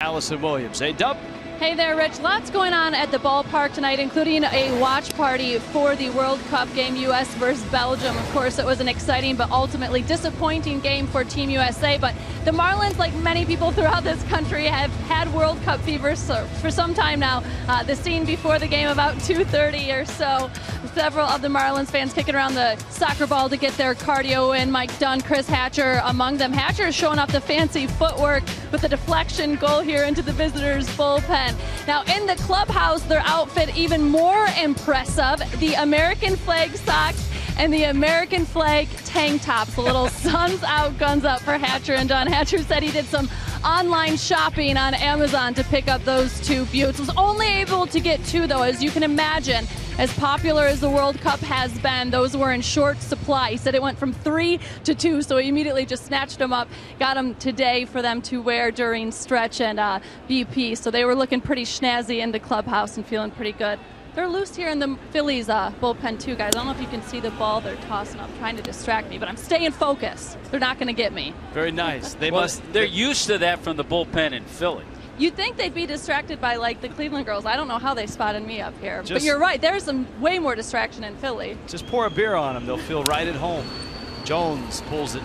Allison Williams. Hey, Dub. Hey there, Rich. Lots going on at the ballpark tonight, including a watch party for the World Cup game, U.S. versus Belgium. Of course, it was an exciting but ultimately disappointing game for Team USA. But the Marlins, like many people throughout this country, have had World Cup fever for some time now. Uh, the scene before the game, about 2:30 or so, several of the Marlins fans kicking around the soccer ball to get their cardio in. Mike Dunn, Chris Hatcher among them. Hatcher is showing off the fancy footwork with the deflection goal here into the visitors' bullpen. Now, in the clubhouse, their outfit even more impressive the American flag socks and the American flag tank tops. A little suns out, guns up for Hatcher and Dunn. Hatcher said he did some online shopping on Amazon to pick up those two buttes. Was only able to get two, though, as you can imagine. As popular as the World Cup has been, those were in short supply. He said it went from three to two, so he immediately just snatched them up, got them today for them to wear during stretch and uh, BP. So they were looking pretty snazzy in the clubhouse and feeling pretty good. They're loose here in the Phillies uh, bullpen too, guys. I don't know if you can see the ball they're tossing up, trying to distract me, but I'm staying focused. They're not going to get me. Very nice. They well, must. They're used to that from the bullpen in Philly. You'd think they'd be distracted by like the Cleveland girls. I don't know how they spotted me up here, Just- but you're right. There's some way more distraction in Philly. Just pour a beer on them. They'll feel right at home. Jones pulls it